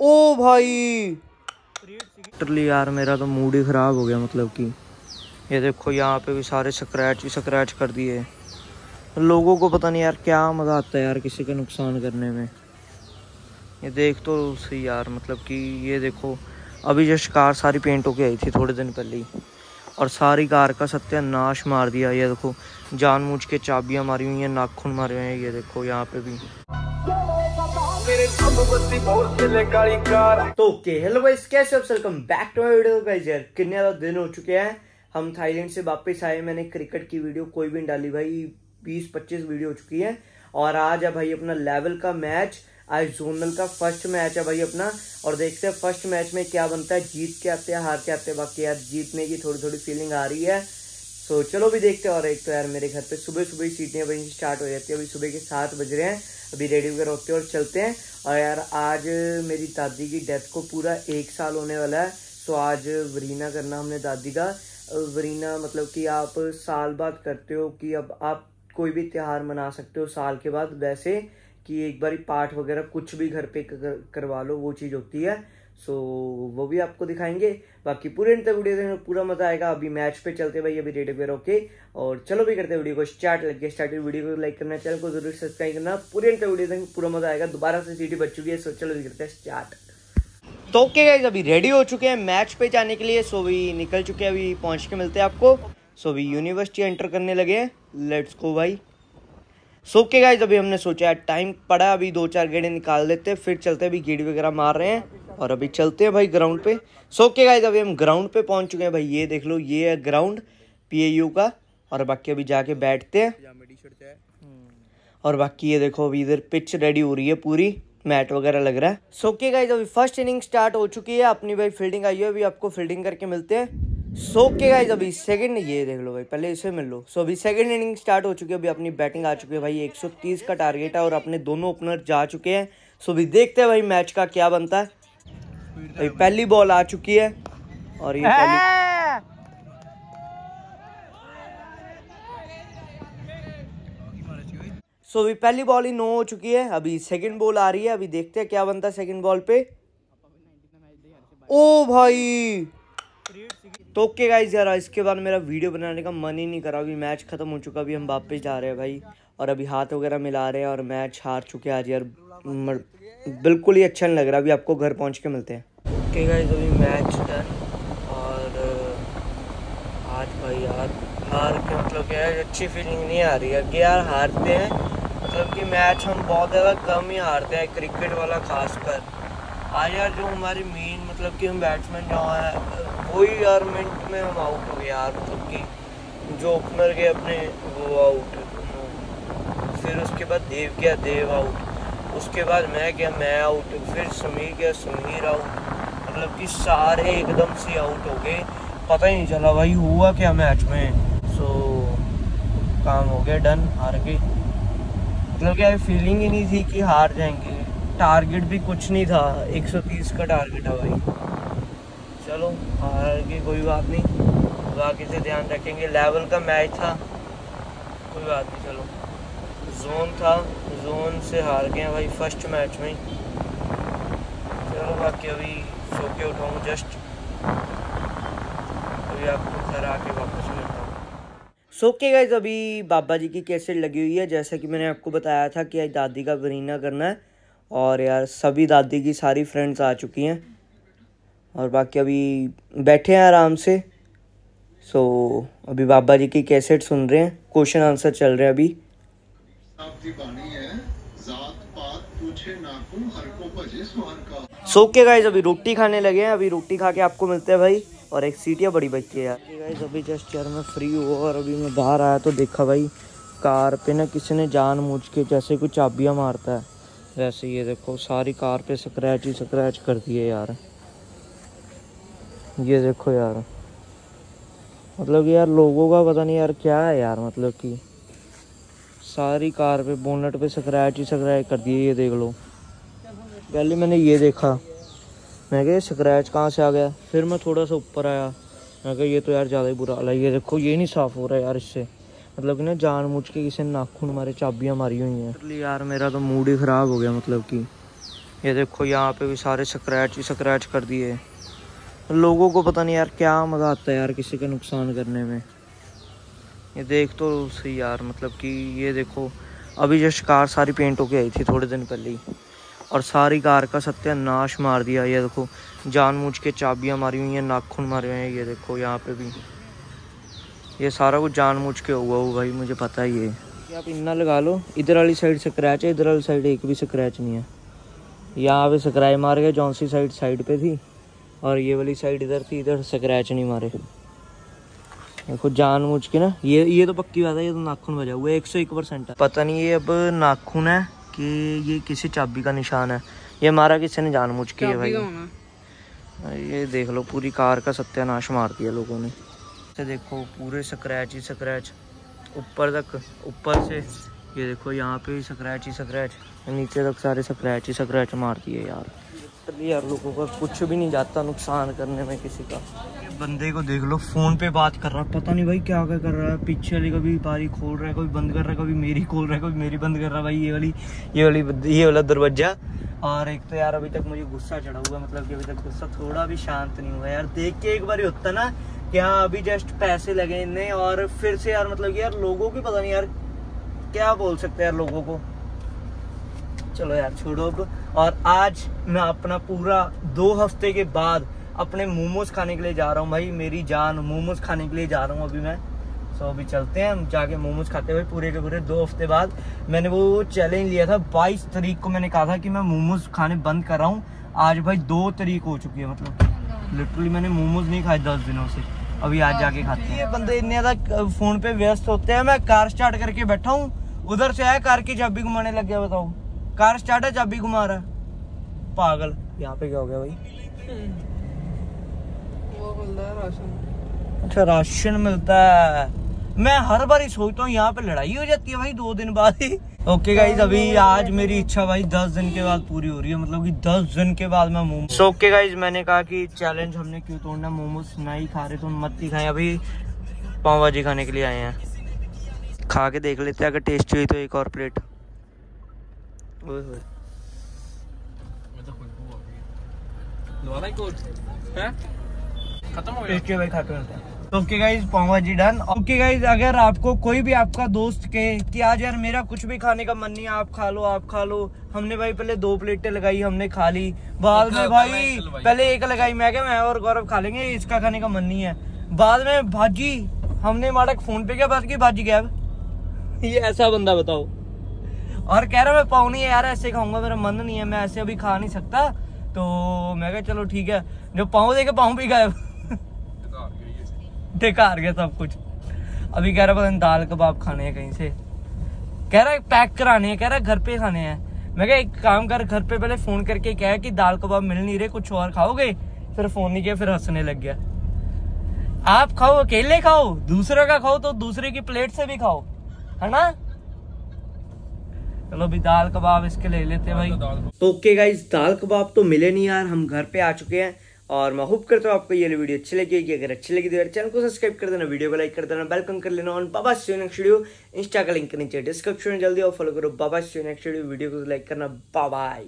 ओ भाई। लिटरली यार, मेरा तो मूड ही ख़राब हो गया मतलब कि ये देखो, यहाँ पे भी सारे स्क्रैच ही स्क्रैच कर दिए। लोगों को पता नहीं यार क्या मज़ा आता है यार किसी का नुकसान करने में। ये देख तो सही यार मतलब कि ये देखो, अभी जस्ट कार सारी पेंट होके आई थी थोड़े दिन पहले ही। और सारी कार का सत्यानाश मार दिया, ये देखो, जानबूझ के चाबियाँ मारी हुई हैं, नाखून मारे हुए हैं, ये देखो, यहाँ पे भी। तो ओके हेलो गाइस कैसे welcome back to my video guys यार, कितने ज़्यादा दिन हो चुके हैं। हम थाईलैंड से वापस आए, मैंने क्रिकेट की वीडियो कोई भी डाली भाई। 20-25 वीडियो हो चुकी है। और आज है भाई अपना लेवल का मैच आज जोनल का फ़र्स्ट मैच है भाई अपना। और देखते हैं फ़र्स्ट मैच में क्या बनता है, जीत के आते हैं, हार के आते हैं। बाकी यार, जीतने की थोड़ी थोड़ी फीलिंग आ रही है। सो चलो भी देखते हैं। और एक तो यार, मेरे घर पे सुबह सुबह ही सीटियाँ भाई स्टार्ट हो जाती है। अभी सुबह के सात बज रहे हैं। अभी रेडी वगैरह होते हैं और चलते हैं। और यार आज मेरी दादी की डेथ को पूरा एक साल होने वाला है सो आज वरीना करना हमने दादी का। वरीना मतलब कि आप साल बाद करते हो कि अब आप कोई भी त्यौहार मना सकते हो साल के बाद वैसे कि एक बार पाठ वगैरह कुछ भी घर पे कर, करवा लो वो चीज़ होती है। सो वो भी आपको दिखाएँगे। बाकी पूरे तक वीडियो देखने पूरा मज़ा आएगा। अभी मैच पे चलते भाई, अभी रेडी वगैरह ओके और चलो भी करते वीडियो को। स्टार्ट लग गया स्टार्ट वीडियो को लाइक करना। चैनल को ज़रूर सब्सक्राइब करना। पूरे तक वीडियो देखने पूरा मज़ा आएगा। दोबारा से सीटी बच चुकी है सो चलो भी करते हैं स्टार्ट तो ओके गाइज़ अभी रेडी हो चुके हैं मैच पे जाने के लिए। सो भी निकल चुके हैं, अभी पहुँच के मिलते हैं आपको। सो अभी यूनिवर्सिटी एंटर करने लगे हैं। लेट्स को भाई। सो के गाइज़ अभी हमने सोचा है टाइम पड़ा अभी दो चार गेड़े निकाल देते हैं, फिर चलते अभी गेड़ी वगैरह मार रहे हैं, और अभी चलते हैं भाई ग्राउंड पे। सो के गाइज़ अभी हम ग्राउंड पे पहुँच चुके हैं भाई, ये देख लो, ये है ग्राउंड पीएयू का, और बाकी अभी जाके बैठते हैं। और बाकी ये देखो, अभी इधर पिच रेडी हो रही है पूरी मैट वगैरह लग रहा है। सो के गाइज़ अभी फ़र्स्ट इनिंग स्टार्ट हो चुकी है, अपनी भाई फील्डिंग आई है, अभी आपको फील्डिंग करके मिलते हैं। सो के गाइज़ अभी सेकंड ये देख लो भाई, पहले इसे मिल लो। सो अभी सेकंड इनिंग स्टार्ट हो चुकी है, अभी अपनी बैटिंग आ चुकी है भाई 130 का टारगेट है और अपने दोनों ओपनर जा चुके हैं। सो अभी देखते हैं भाई मैच का क्या बनता है। भाई पहली बॉल आ चुकी है और ये पहली सो अभी पहली बॉल ही नो हो चुकी है, अभी सेकंड बॉल आ रही है, अभी देखते हैं क्या बनता है सेकंड बॉल पे। ओ भाई! तो ओके गाइज़ यार, इसके बाद मेरा वीडियो बनाने का मन ही नहीं करा अभी मैच खत्म हो चुका, अभी हम वापस जा रहे हैं भाई। और अभी हाथ वगैरह मिला रहे हैं और मैच हार चुके आज, यार। बिल्कुल ही अच्छा नहीं लग रहा। अभी आपको घर पहुँच के मिलते हैं। ओके गाइज़ अभी मैच डन और आज भाई यार हार के मतलब क्या है, अच्छी फीलिंग नहीं आ रही है। यार हारते हैं। मतलब कि मैच हम बहुत ज़्यादा कम ही हारते हैं क्रिकेट वाला खासकर। आज यार, जो हमारी मेन मतलब कि हम बैट्समैन जो है, वही यार मिनट में हम आउट हो गए यार मतलब कि जो ओपनर के अपने वो आउट फिर उसके बाद देव गया देव आउट उसके बाद मैं गया, मैं आउट फिर समीर गया, समीर आउट मतलब कि सारे एकदम से आउट हो गए। पता ही नहीं चला भाई, हुआ क्या मैच में? सो काम हो गया डन हार के मतलब क्या फीलिंग ही नहीं थी कि हार जाएँगे। टारगेट भी कुछ नहीं था। 130 का टारगेट है भाई। चलो, हार की कोई बात नहीं। बाकी से ध्यान रखेंगे। लेवल का मैच था। कोई बात नहीं, चलो। जोन था। जोन से हार गए भाई। फ़र्स्ट मैच में चलो, बाकी अभी सो के उठाऊँ जस्ट अभी आपको घर आके वापस मिलता हूँ। सो के गाइज़ अभी बाबा जी की कैसेट लगी हुई है। जैसा कि मैंने आपको बताया था कि आज दादी का बरीना करना है। और यार सभी दादी की सारी फ्रेंड्स आ चुकी हैं। और बाकी अभी बैठे हैं आराम से। सो so, अभी बाबा जी की कैसेट सुन रहे हैं। क्वेश्चन आंसर चल रहे हैं अभी। सो के गाइज़ अभी रोटी खाने लगे हैं। अभी रोटी खा के आपको मिलते हैं भाई। और एक सीटियाँ बड़ी बच्ची है यार। गाइज़ अभी जस्ट यार मैं फ्री हुआ और अभी मैं बाहर आया तो देखा भाई। कार पे ना किसी ने जान मुझ के जैसे कुछ चाबियाँ मारता है। वैसे ये देखो, सारी कार पे स्क्रैच ही स्क्रैच कर दिए यार। ये देखो यार। मतलब यार लोगों का पता नहीं यार क्या है यार मतलब कि सारी कार पे बोनट पे स्क्रैच ही स्क्रैच कर दिए ये देख लो। पहले मैंने ये देखा। मैं क्या स्क्रैच कहाँ से आ गया? फिर मैं थोड़ा सा ऊपर आया। मैं कहा, ये तो यार ज़्यादा ही बुरा हाल है। ये देखो, ये नहीं साफ़ हो रहा यार इससे। मतलब कि ना जान मुझ के किसी ने नाखून मारे, चाबियाँ मारी हुई हैं। यार मेरा तो मूड ही ख़राब हो गया मतलब कि। ये देखो, यहाँ पे भी सारे स्क्रैच ही स्क्रैच कर दिए। लोगों को पता नहीं यार क्या मज़ा आता है यार किसी का नुकसान करने में। ये देख तो सही यार मतलब कि ये देखो, अभी जस्ट कार सारी पेंट होके आई थी थोड़े दिन पहले ही। और सारी कार का सत्यानाश मार दिया। ये देखो, जानबूझ के चाबियाँ मारी हुई हैं, नाखून मारे हुए हैं, ये देखो यहाँ पे भी। ये सारा कुछ जानबूझ के हुआ हो भाई मुझे पता ही है आप इन्ना लगा लो इधर वाली साइड स्क्रैच है इधर वाली साइड एक भी स्क्रैच नहीं है। यहाँ पे स्क्रैच मार गए जौन सी साइड साइड पे थी और ये वाली साइड इधर थी इधर स्क्रैच नहीं मारे। देखो जान मुझ के ना ये ये तो पक्की बात है ये तो नाखून बजा हुआ है एक सौ एक परसेंट है। पता नहीं ये अब नाखून है कि ये किसी चाबी का निशान है। ये मारा किसी ने जान मुझ के है भाई। ये देख लो पूरी कार का सत्यानाश मार दिया लोगों ने। तो देखो, पूरे स्क्रैच ही स्क्रैच ऊपर तक, ऊपर से। ये देखो, यहाँ पे भी स्क्रैच ही स्क्रैच नीचे तक सारे स्क्रैच ही स्क्रैच मार दिए यार। यार, लोगों का कुछ भी नहीं जाता नुकसान करने में किसी का। बंदे को देख लो फ़ोन पे बात कर रहा है पता नहीं भाई क्या क्या कर रहा है। पीछे वाली कभी बारी खोल रहा है, कभी बंद कर रहा है, कभी मेरी खोल रहा है, कभी मेरी बंद कर रहा है। भाई ये वाली ये वाली ये वाला दरवाज़ा। और एक तो यार अभी तक मुझे गुस्सा चढ़ा हुआ मतलब कि अभी तक गुस्सा थोड़ा भी शांत नहीं हुआ यार देख के एक बार होता ना कि हाँ अभी जस्ट पैसे लगे इन्हें और फिर से यार मतलब यार, लोगों की पता नहीं यार, क्या बोल सकते हैं यार लोगों को? चलो यार, छोड़ो अब। और आज मैं अपना पूरा दो हफ़्ते के बाद अपने मोमोज खाने के लिए जा रहा हूँ भाई। मेरी जान मोमोज खाने के लिए जा रहा हूँ अभी मैं। सो अभी चलते हैं, हम जाके मोमोज खाते हुए पूरे के पूरे दो हफ़्ते बाद। मैंने वो चैलेंज लिया था, बाईस तारीख को मैंने कहा था कि मैं मोमोज खाने बंद कर रहा हूँ। आज भाई दो तारीख हो चुकी है मतलब। लिटरली मैंने मोमोज नहीं खाए दस दिनों से। अभी आज जाके खाते हैं। ये बंदे इतने ज़्यादा फ़ोन पे व्यस्त होते हैं। मैं कार स्टार्ट करके बैठा हूँ। उधर से आया कार की चाबी घुमाने लग गया बताओ। कार स्टार्ट है चाबी घुमा रहा है। पागल। यहाँ पे क्या हो गया भाई? राशन। अच्छा राशन मिलता है। मैं हर बार ही सोचता हूँ यहाँ पे लड़ाई हो जाती है भाई दो दिन बाद ही। ओके गाइज़ अभी आज मेरी इच्छा भाई दस दिन के बाद पूरी हो रही है। मतलब कि दस दिन के बाद मैं मोमोज ओके गाइज़ मैंने कहा कि चैलेंज हमने क्यों तोड़ना? मोमोज नहीं खा रहे तो मत ही खाए। अभी पाव भाजी खाने के लिए आए हैं। खा के देख लेते हैं अगर टेस्टी हुई तो एक और प्लेट खत्म हो गया। भाई खा के ओके गाइज़ पावा जी डन ओके गाइज़ अगर आपको कोई भी आपका दोस्त कहे कि आज यार मेरा कुछ भी खाने का मन नहीं है आप खा लो आप खा लो। हमने भाई पहले दो प्लेटें लगाई हमने खा ली। बाद में भाई पहले एक लगाई मैं क्या मैं और गौरव खा लेंगे इसका खाने का मन नहीं है। बाद में भाजी हमने माड़ा फ़ोन पे क्या बात की भाजी गैब ये ऐसा बंदा बताओ। और कह रहा मैं पाऊ नहीं है यार ऐसे खाऊँगा मेरा मन नहीं है मैं ऐसे अभी खा नहीं सकता। तो मैं कहा चलो ठीक है। जो पाऊ देखे पाऊ भी गायब। बेकार गया सब कुछ। अभी कह रहा पता दाल कबाब खाने हैं कहीं से। कह रहा है पैक कराने हैं कह रहा है घर पे खाने हैं। मैं कहा एक काम कर घर पे पहले फ़ोन करके कह कि दाल कबाब मिल नहीं रहे कुछ और खाओगे? फिर फ़ोन नहीं किया फिर हंसने लग गया। आप खाओ अकेले खाओ दूसरे का खाओ तो दूसरे की प्लेट से भी खाओ। है ना? चलो भी दाल कबाब इसके ले लेते हैं भाई। तो ओके गाइस दाल कबाब तो मिले नहीं यार हम घर पे आ चुके हैं। और मैं होप करता हूँ आपको ये वीडियो अच्छी लगी अगर अच्छी लगी तो यार चैनल को सब्सक्राइब कर देना, वीडियो को लाइक कर देना वेलकम कर लेना और बाबा सी नेक्स्ट वीडियो इंस्टा का लिंक नीचे डिस्क्रिप्शन में जल्दी और फॉलो करो। बाबा सी नेक्स्ट वीडियो वीडियो को लाइक करना। बाय